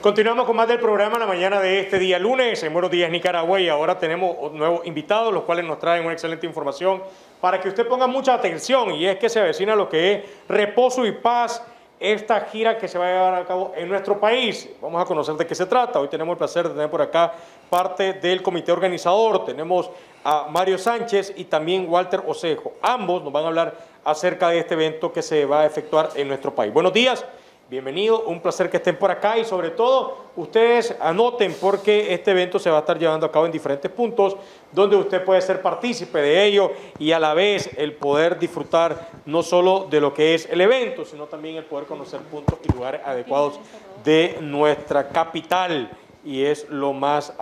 Continuamos con más del programa la mañana de este día lunes en Buenos Días Nicaragua y ahora tenemos nuevos invitados, los cuales nos traen una excelente información para que usted ponga mucha atención y es que se avecina lo que es reposo y paz, esta gira que se va a llevar a cabo en nuestro país. Vamos a conocer de qué se trata. Hoy tenemos el placer de tener por acá parte del comité organizador. Tenemos a Mario Sánchez y también Walter Osejo. Ambos nos van a hablar acerca de este evento que se va a efectuar en nuestro país. Buenos días. Bienvenido, un placer que estén por acá y sobre todo ustedes anoten porque este evento se va a estar llevando a cabo en diferentes puntos donde usted puede ser partícipe de ello y a la vez el poder disfrutar no solo de lo que es el evento, sino también el poder conocer puntos y lugares adecuados de nuestra capital. Y es lo más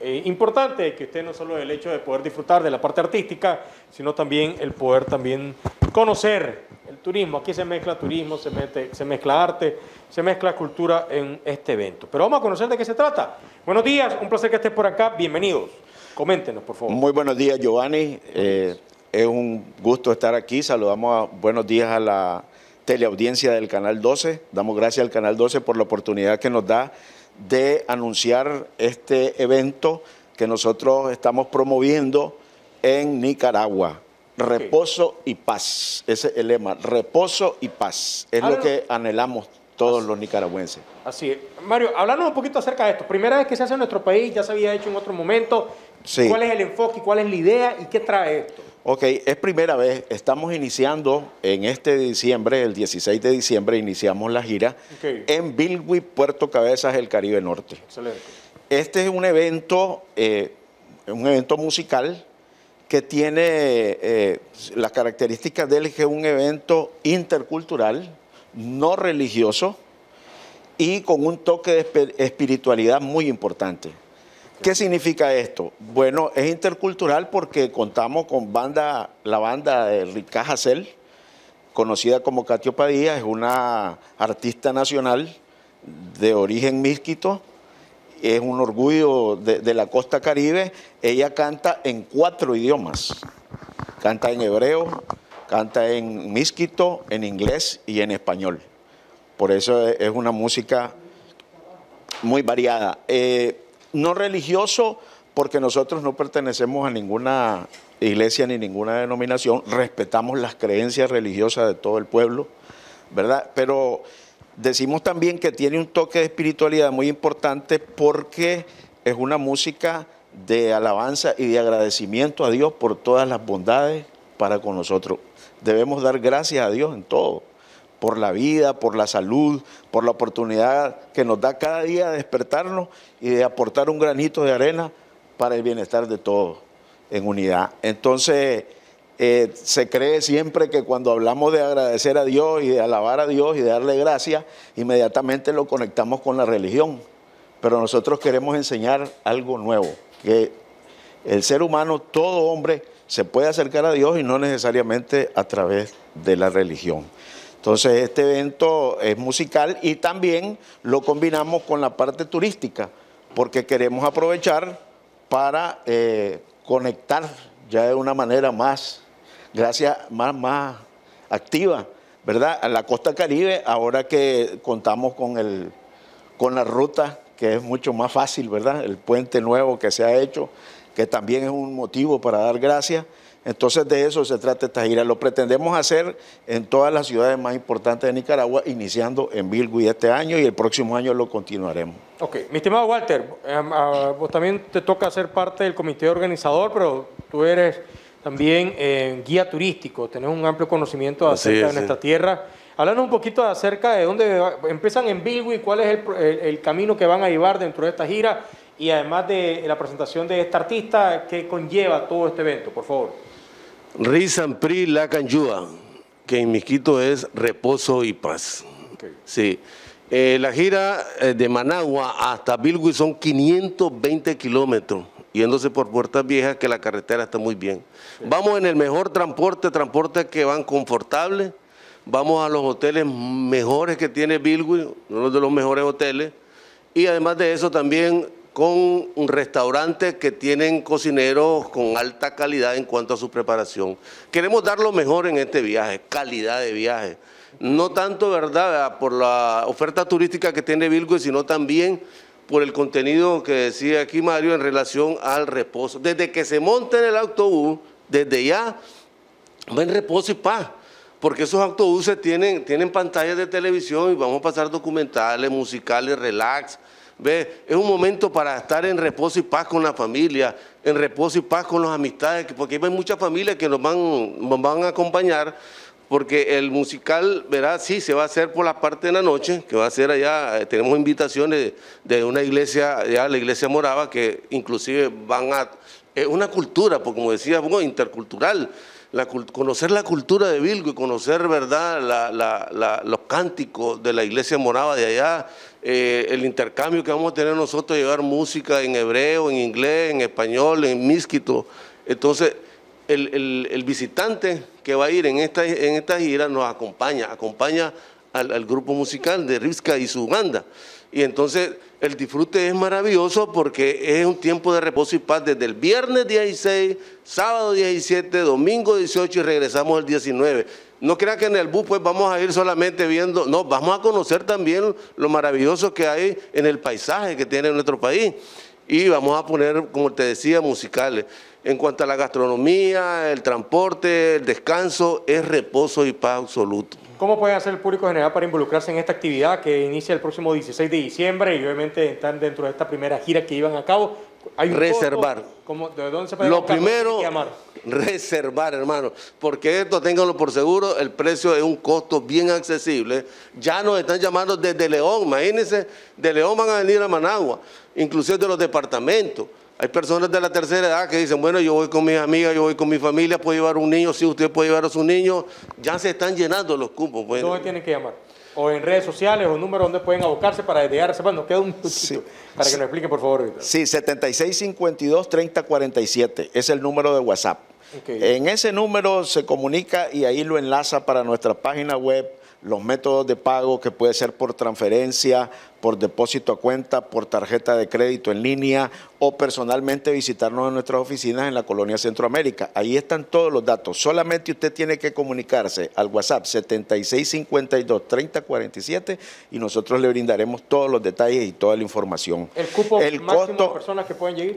eh, importante que usted no solo el hecho de poder disfrutar de la parte artística, sino también el poder también conocer turismo. Aquí se mezcla turismo, se, mete, se mezcla arte, se mezcla cultura en este evento. Pero vamos a conocer de qué se trata. Buenos días, un placer que estés por acá. Bienvenidos. Coméntenos, por favor. Muy buenos días, Giovanni. Eh, es un gusto estar aquí. Saludamos a buenos días a la teleaudiencia del Canal 12. Damos gracias al Canal 12 por la oportunidad que nos da de anunciar este evento que nosotros estamos promoviendo en Nicaragua. Reposo y paz. Ese es el lema. Reposo y paz. Es lo que anhelamos todos los nicaragüenses. Así es. Mario, háblanos un poquito acerca de esto. Primera vez que se hace en nuestro país, ya se había hecho en otro momento. ¿Cuál es el enfoque, cuál es la idea y qué trae esto? Ok, es primera vez. Estamos iniciando en este diciembre, el 16 de diciembre, iniciamos la gira en Bilwi, Puerto Cabezas, el Caribe Norte. Excelente. Este es un evento, eh, un evento musical que tiene eh, las características de él, que es un evento intercultural, no religioso y con un toque de espiritualidad muy importante. ¿Qué significa esto? Bueno, es intercultural porque contamos con banda, la banda de Rica Hassel, conocida como Catio Padilla, es una artista nacional de origen mísquito, es un orgullo de, la costa caribe. Ella canta en cuatro idiomas. Canta en hebreo, canta en mísquito, en inglés y en español. Por eso es una música muy variada. Eh, no religioso porque nosotros no pertenecemos a ninguna iglesia ni ninguna denominación, respetamos las creencias religiosas de todo el pueblo, ¿verdad? Pero decimos también que tiene un toque de espiritualidad muy importante porque es una música de alabanza y de agradecimiento a Dios por todas las bondades para con nosotros. Debemos dar gracias a Dios en todo por la vida, por la salud, por la oportunidad que nos da cada día de despertarnos y de aportar un granito de arena para el bienestar de todos en unidad. Entonces, eh, se cree siempre que cuando hablamos de agradecer a Dios y de alabar a Dios y de darle gracias, inmediatamente lo conectamos con la religión. Pero nosotros queremos enseñar algo nuevo, que el ser humano, todo hombre, se puede acercar a Dios y no necesariamente a través de la religión. Entonces este evento es musical y también lo combinamos con la parte turística, porque queremos aprovechar para eh, conectar ya de una manera más, gracias, más, más activa, ¿verdad? A la costa caribe, ahora que contamos con, el, con la ruta, que es mucho más fácil, ¿verdad? El puente nuevo que se ha hecho, que también es un motivo para dar gracias. Entonces de eso se trata esta gira. Lo pretendemos hacer en todas las ciudades más importantes de Nicaragua, iniciando en Bilgui este año y el próximo año lo continuaremos. Ok, mi estimado Walter, em, vos también te toca ser parte del comité organizador, pero tú eres también eh, guía turístico, tenés un amplio conocimiento acerca de nuestra tierra. Háblanos un poquito acerca de dónde empiezan en Bilgui, cuál es el camino que van a llevar dentro de esta gira y además de la presentación de esta artista, ¿qué conlleva todo este evento, por favor? Rizan Pri Lacanyua, que en Misquito es reposo y paz. Sí. Eh, la gira eh, de Managua hasta Bilwi son 520 kilómetros, yéndose por Puertas Viejas, que la carretera está muy bien. Vamos en el mejor transporte, transporte que van confortables. Vamos a los hoteles mejores que tiene Bilwi, uno de los mejores hoteles. Y además de eso también con restaurantes que tienen cocineros con alta calidad en cuanto a su preparación. Queremos dar lo mejor en este viaje, calidad de viaje. No tanto, ¿verdad?, por la oferta turística que tiene Vilgo, sino también por el contenido que decía aquí Mario en relación al reposo. Desde que se monta en el autobús, desde ya va en reposo y paz, porque esos autobuses tienen, tienen pantallas de televisión y vamos a pasar documentales, musicales, relax. ¿Ve? Es un momento para estar en reposo y paz con la familia, en reposo y paz con las amistades, porque hay muchas familias que nos van, nos van a acompañar porque el musical, verá, sí, se va a hacer por la parte de la noche, que va a ser allá, eh, tenemos invitaciones de, una iglesia, ya la iglesia morava, que inclusive van a, es una cultura, porque como decía, bueno, intercultural, conocer la cultura de Vilgo y conocer, verdad, los cánticos de la iglesia morava de allá, eh, el intercambio que vamos a tener nosotros, llevar música en hebreo, en inglés, en español, en mísquito, entonces el, visitante que va a ir en esta, en gira nos acompaña, acompaña al, grupo musical de Rizka y su banda. Y entonces el disfrute es maravilloso porque es un tiempo de reposo y paz desde el viernes 16, sábado 17, domingo 18 y regresamos el 19. No crea que en el bus pues vamos a ir solamente viendo, no, vamos a conocer también lo maravilloso que hay en el paisaje que tiene nuestro país. Y vamos a poner, como te decía, musicales. En cuanto a la gastronomía, el transporte, el descanso, es reposo y paz absoluto. ¿Cómo puede hacer el público general para involucrarse en esta actividad que inicia el próximo 16 de diciembre y obviamente están dentro de esta primera gira que iban a cabo? Hay reservar. ¿De dónde se puede Lo primero, reservar, hermano, porque esto, ténganlo por seguro, el precio es un costo bien accesible. Ya nos están llamando desde León, imagínense, de León van a venir a Managua, inclusive de los departamentos. Hay personas de la tercera edad que dicen, bueno, yo voy con mis amigas, yo voy con mi familia, puedo llevar un niño, si usted puede llevar a su niño, ya se están llenando los cupos. Pues. ¿Dónde tienen que llamar? O en redes sociales o números donde pueden abocarse para desdearse. Bueno, nos queda un minutito para que nos expliquen, por favor. Sí, 7652-3047 es el número de WhatsApp. En ese número se comunica y ahí lo enlaza para nuestra página web los métodos de pago que puede ser por transferencia, por depósito a cuenta, por tarjeta de crédito en línea o personalmente visitarnos en nuestras oficinas en la colonia Centroamérica. Ahí están todos los datos. Solamente usted tiene que comunicarse al WhatsApp 7652-3047 y nosotros le brindaremos todos los detalles y toda la información. ¿El cupo el máximo de personas que pueden llegar?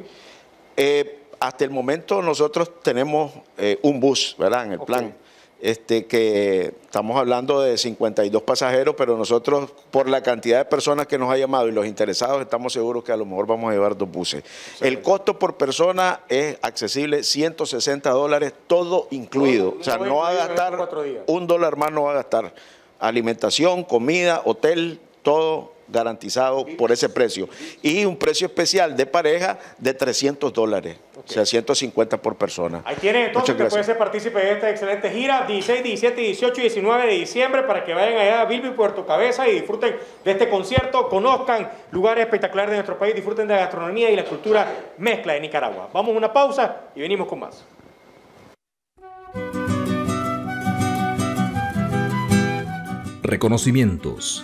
Eh, hasta el momento nosotros tenemos eh, un bus, ¿verdad? En el plan este, que estamos hablando de 52 pasajeros, pero nosotros, por la cantidad de personas que nos ha llamado y los interesados, estamos seguros que a lo mejor vamos a llevar dos buses. El costo por persona es accesible, 160 dólares, todo incluido. o sea, no va a gastar, un dólar más no va a gastar. Alimentación, comida, hotel, todo garantizado por ese precio. Y un precio especial de pareja de 300 dólares, o sea, 150 por persona. Ahí tiene entonces que puede ser partícipe de esta excelente gira, 16, 17, 18 y 19 de diciembre, para que vayan allá a Bilbo y Puerto Cabeza y disfruten de este concierto, conozcan lugares espectaculares de nuestro país, disfruten de la gastronomía y la cultura mezcla de Nicaragua. Vamos a una pausa y venimos con más. Reconocimientos